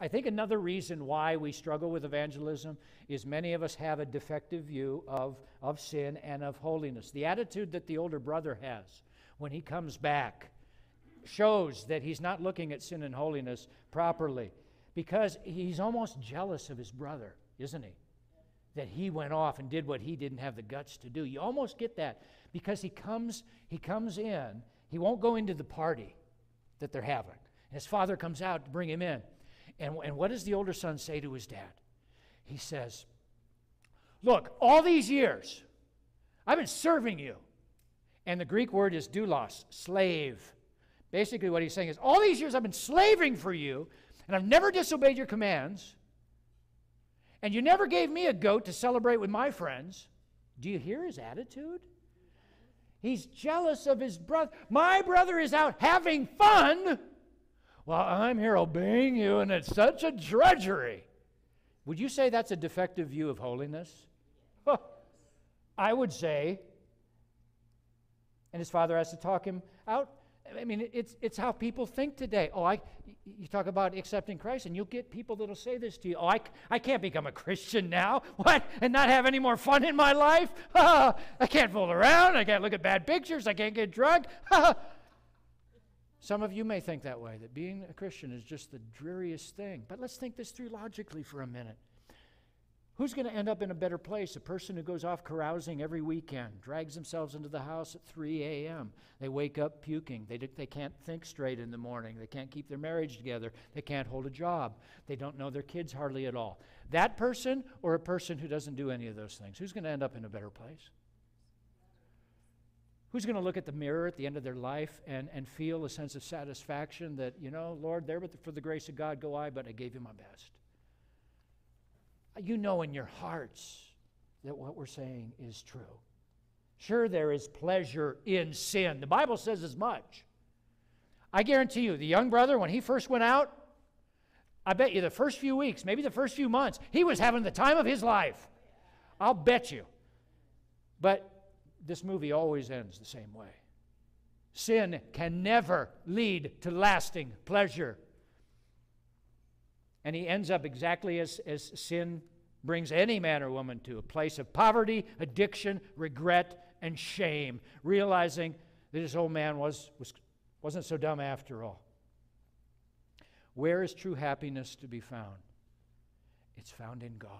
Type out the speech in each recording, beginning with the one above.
I think another reason why we struggle with evangelism is many of us have a defective view of, of sin and of holiness. The attitude that the older brother has when he comes back shows that he's not looking at sin and holiness properly because he's almost jealous of his brother, isn't he? That he went off and did what he didn't have the guts to do. You almost get that because he comes, he comes in, he won't go into the party that they're having. His father comes out to bring him in. And, and what does the older son say to his dad? He says, Look, all these years, I've been serving you. And the Greek word is doulos, slave. Basically, what he's saying is, All these years I've been slaving for you, and I've never disobeyed your commands. And you never gave me a goat to celebrate with my friends. Do you hear his attitude? He's jealous of his brother. My brother is out having fun well, I'm here obeying you, and it's such a drudgery. Would you say that's a defective view of holiness? I would say. And his father has to talk him out. I mean, it's, it's how people think today. Oh, I, you talk about accepting Christ, and you'll get people that'll say this to you. Oh, I, I can't become a Christian now. What? And not have any more fun in my life? I can't fool around. I can't look at bad pictures. I can't get drunk. Some of you may think that way, that being a Christian is just the dreariest thing. But let's think this through logically for a minute. Who's going to end up in a better place? A person who goes off carousing every weekend, drags themselves into the house at 3 a.m. They wake up puking. They, they can't think straight in the morning. They can't keep their marriage together. They can't hold a job. They don't know their kids hardly at all. That person or a person who doesn't do any of those things, who's going to end up in a better place? Who's going to look at the mirror at the end of their life and, and feel a sense of satisfaction that, you know, Lord, there but for the grace of God go I, but I gave you my best? You know in your hearts that what we're saying is true. Sure, there is pleasure in sin. The Bible says as much. I guarantee you, the young brother, when he first went out, I bet you the first few weeks, maybe the first few months, he was having the time of his life. I'll bet you. But this movie always ends the same way. Sin can never lead to lasting pleasure. And he ends up exactly as, as sin brings any man or woman to a place of poverty, addiction, regret, and shame, realizing that his old man was, was, wasn't so dumb after all. Where is true happiness to be found? It's found in God,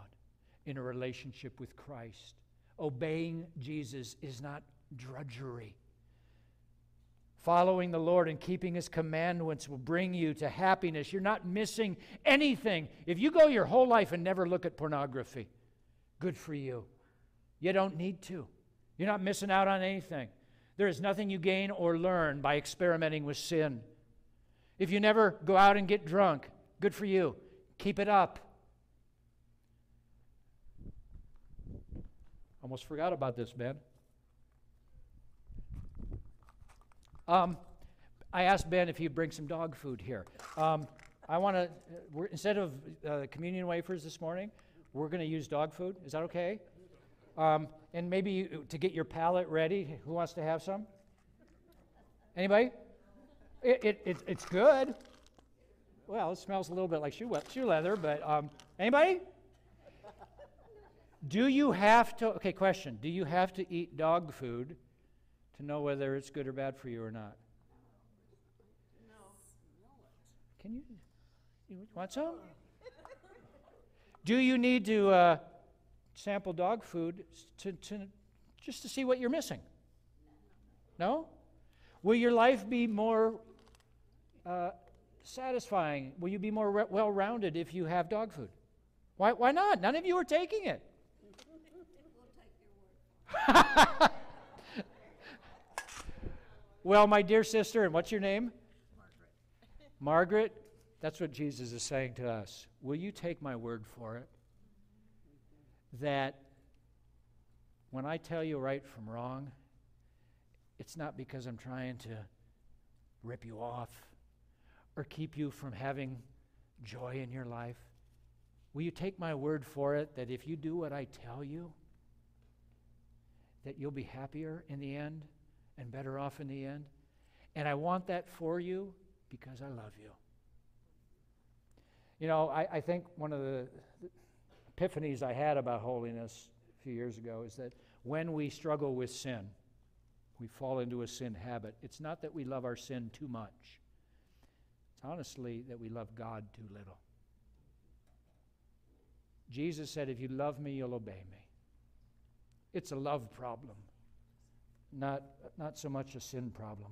in a relationship with Christ obeying Jesus is not drudgery. Following the Lord and keeping His commandments will bring you to happiness. You're not missing anything. If you go your whole life and never look at pornography, good for you. You don't need to. You're not missing out on anything. There is nothing you gain or learn by experimenting with sin. If you never go out and get drunk, good for you. Keep it up. Almost forgot about this, Ben. Um, I asked Ben if he'd bring some dog food here. Um, I want to, instead of uh, communion wafers this morning, we're going to use dog food. Is that okay? Um, and maybe to get your palate ready, who wants to have some? Anybody? It, it, it, it's good. Well, it smells a little bit like shoe, shoe leather, but um, anybody? Do you have to, okay, question. Do you have to eat dog food to know whether it's good or bad for you or not? No. Can you, you want some? Do you need to uh, sample dog food to, to, just to see what you're missing? No? Will your life be more uh, satisfying? Will you be more re- well rounded if you have dog food? Why, why not? None of you are taking it. well, my dear sister, and what's your name? Margaret. Margaret, that's what Jesus is saying to us. Will you take my word for it? That when I tell you right from wrong, it's not because I'm trying to rip you off or keep you from having joy in your life. Will you take my word for it that if you do what I tell you, that you'll be happier in the end and better off in the end. And I want that for you because I love you. You know, I, I think one of the epiphanies I had about holiness a few years ago is that when we struggle with sin, we fall into a sin habit. It's not that we love our sin too much, it's honestly that we love God too little. Jesus said, If you love me, you'll obey me. It's a love problem, not, not so much a sin problem.